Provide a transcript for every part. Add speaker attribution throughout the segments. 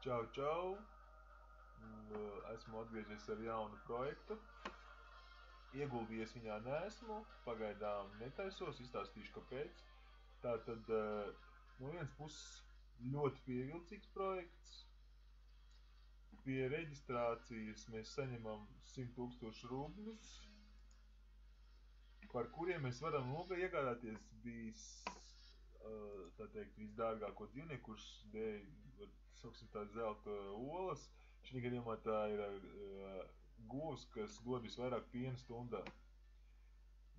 Speaker 1: Čau, čau! Esmu atgriezies ar jaunu projektu. Ieguldījies viņā nesmu, pagaidām netaisos, izstāstīšu, kāpēc. Tātad, no vienas puses, ļoti pievilcīgs projekts. Pie reģistrācijas mēs saņemam 100 tūkstošu rubļus, par kuriem mēs varam iegādāties bijis tā teikt, visdārgāko dzīvnieku, kurš dēļ, sauksim tā, zelta olas. Šī gadījumā tā ir uh, govs, kas dod visvairāk piena stundā.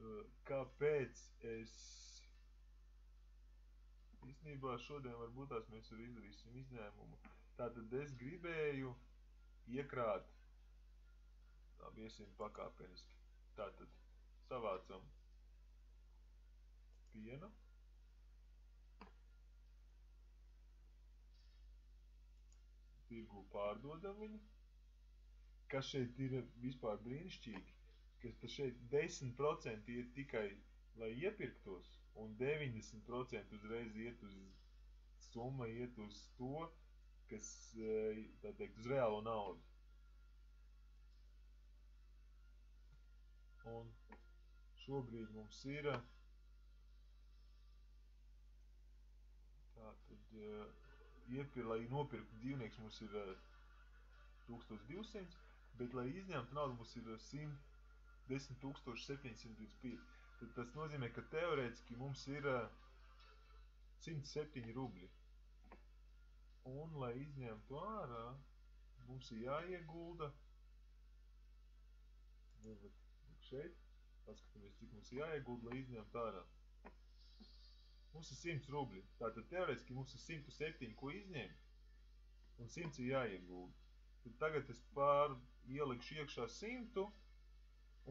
Speaker 1: Uh, kāpēc es īstenībā šodien varbūt tās mēs arī izdarīsim izņēmumu. Tātad es gribēju iekrāt, labi, iesim pakāpeniski. Tātad savācam pienu. Tirgu pārdodam viņu. Kas šeit ir vispār brīnišķīgi, ka šeit 10% iet tikai, lai iepirktos, un 90% uzreiz iet uz summa, iet uz to, kas, eh, tā teikt, uz reālo naudu. Un šobrīd mums ir tātad eh, iepir, lai nopirktu dzīvnieks mums ir 1200, eh, bet lai izņemtu naudu mums ir 110 725. Tad tas nozīmē, ka teorētiski mums ir 107 eh, rubļi. Un, lai izņemtu ārā, mums ir jāiegulda šeit, paskatāmies, cik mums jāiegulda, lai izņemtu ārā. Mums ir 100 rubļi. Tātad teorētiski mums ir 107, ko izņemt, un 100 ir jāiegūda. Tad tagad es pār ielikšu iekšā 100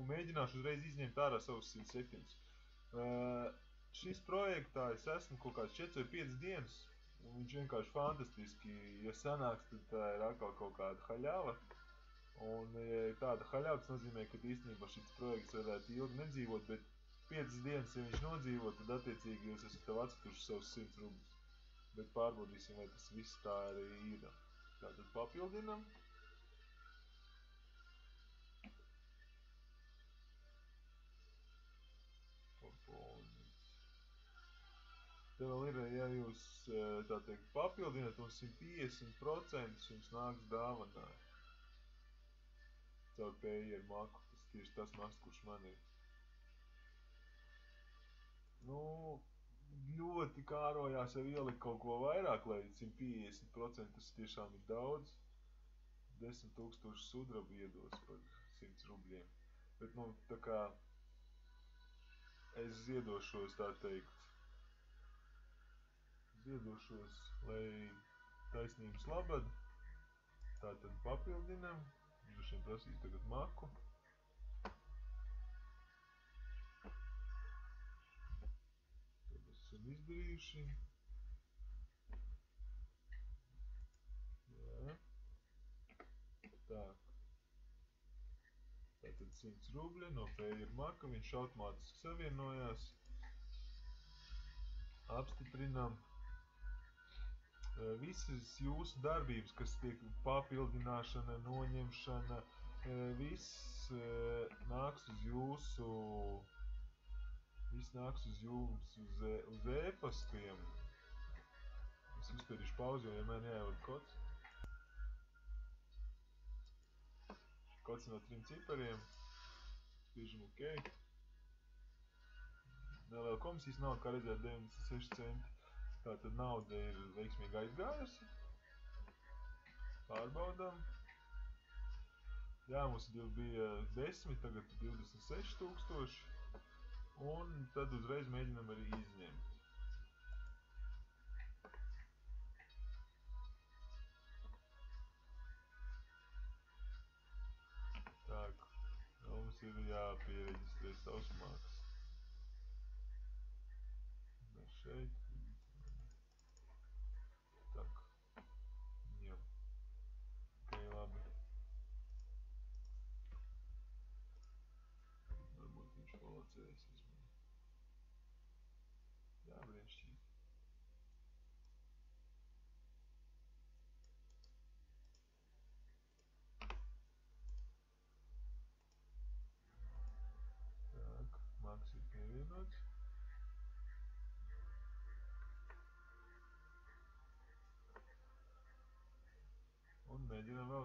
Speaker 1: un mēģināšu uzreiz izņemt ārā savus 107. Uh, šis projektā es esmu kaut kāds 4 vai 5 dienas, un viņš vienkārši fantastiski, ja sanāks, tad tā ir atkal kaut kāda haļāva. Un ja tāda haļāva, nozīmē, ka īstenībā šis projekts varētu ilgi nedzīvot, bet piecas dienas, ja viņš nodzīvo, tad attiecīgi jūs esat tev atskatuši savus 100 rubļus. Bet pārbaudīsim, vai tas viss tā arī ir. Tātad papildinam. Te vēl ir, ja jūs tā teikt papildinat un 150% jums nāks dāvanā. Caur pēju ar maku, tas tieši tas maks, kurš man ir. Nu, ļoti kārojās jau ielikt kaut ko vairāk, lai 150% tas tiešām ir daudz. 10 tūkstoši sudrabu iedos par 100 rubļiem. Bet, nu, tā kā es ziedošos, tā teikt, ziedošos, lai taisnības labad, tā tad papildinam, droši vien prasīs tagad maku. Izdarījuši. Jā. Tā. Tātad 100 rubļi no Payer Maka, viņš automātiski savienojās. Apstiprinām visas jūsu darbības, kas tiek papildināšana, noņemšana, viss nāks uz jūsu Viss nāks uz jums, uz, e, uz e-pastiem. Es uzspēdīšu pauzi, jo vienmēr jāievada kods. Kods no trim cipariem. Spiežam OK. Neliela komisijas nauda, kā redzēt, 96 centi. Tātad nauda ir veiksmīgi aizgājusi. Pārbaudām. Jā, mums bija 10, tagad 26 tūkstoši. Un tad uzreiz mēģinam arī izņemt. Так, mums ir jāpiereģistrē savs maksas. Mēs šeit. you know,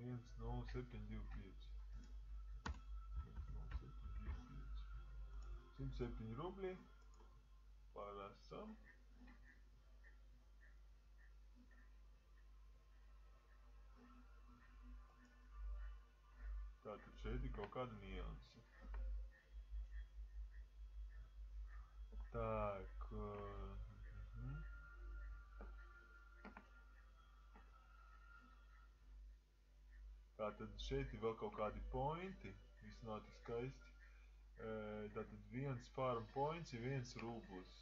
Speaker 1: 10725. 10725. 107 rubļi. Pārēsam. Tātad šeit ir kaut kāda nianse. Так. Tātad šeit ir vēl kaut kādi pointi. Viss nav tik skaisti. Tātad viens farm points ir viens rublis.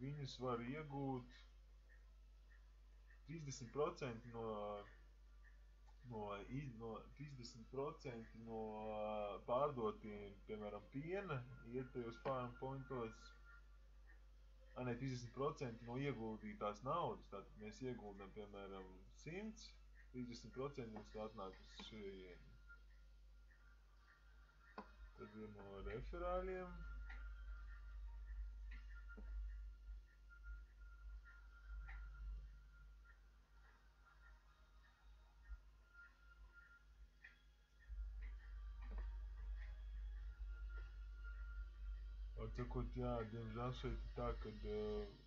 Speaker 1: Viņus var iegūt 30% no no, no 30% no pārdotiem, piemēram, piena iet tajos farm pointos, a, ne, 30% no ieguldītās naudas, tātad mēs ieguldam, piemēram, 100, 30% mums atnāk uz šejieni. Tad ir no referāļiem, Atsakot, jā, diemžēl šeit ir tā, ka uh,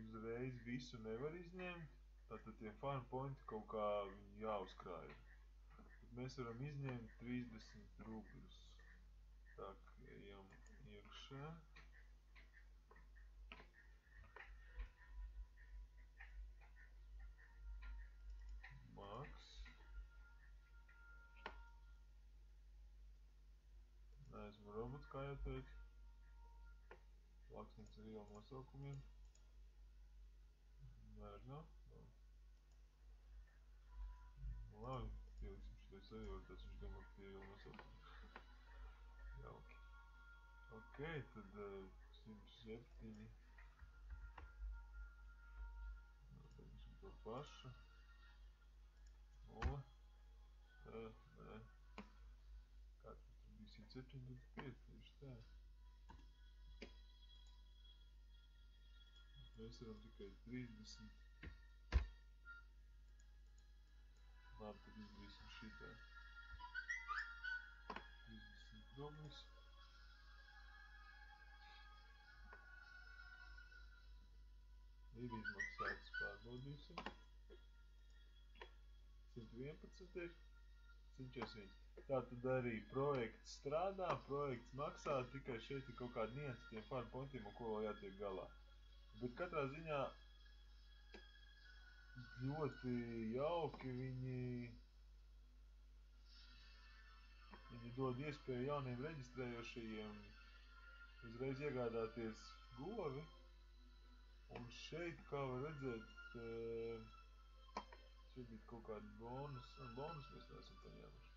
Speaker 1: uzreiz visu nevar izņemt, tātad tie farm pointi kaut kā viņi jāuzkrāja. Tad mēs varam izņemt 30 rubļus. Tak, ejam iekšā. Maks. Neesmu robots, kā jau teicu. Laksnīca ar ielu nosaukumiem. Vairs nav? Nav. Nu, labi, pieliksim šitais arī, tas viņš domā, ka tie ielu nosaukumi. Jauki. Ok, tad uh, 107. Darīsim to pašu. 0. Uh, nē. Kā tad tur bija 175, tieši tā. Mēs varam tikai 30. Labi, tad izdarīsim šitā. 30 rublis. Ir izmaksāts, pārbaudīsim. 111 ir. 141. Tātad arī projekts strādā, projekts maksā, tikai šeit ir kaut kāda nianse tiem farm pointiem, ar ko vēl jātiek galā. Bet katrā ziņā ļoti jauki viņi, viņi dod iespēju jauniem reģistrējošajiem uzreiz iegādāties govi. Un šeit, kā var redzēt, eh, šeit bija kaut kādi bonus, un bonus mēs neesam paņēmuši.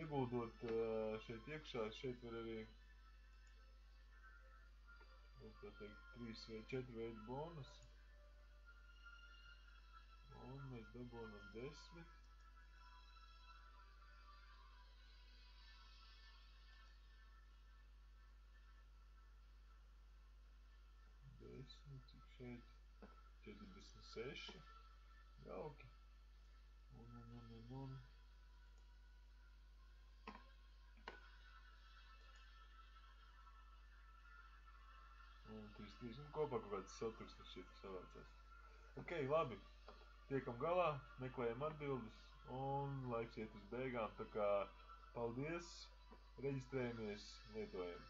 Speaker 1: Ieguldot eh, šeit iekšā, šeit var arī tā teikt, 3 vai 4 veidu bonus. Un mēs dabonam 10. Desmit, cik šeit? 46. Jauki. Un, un, un, un, un. un 3, 3, un kopā kaut kāds saturs šķiet savācās. Ok, labi, tiekam galā, meklējam atbildes, un laiks iet uz beigām, tā kā paldies, reģistrējamies, lietojam.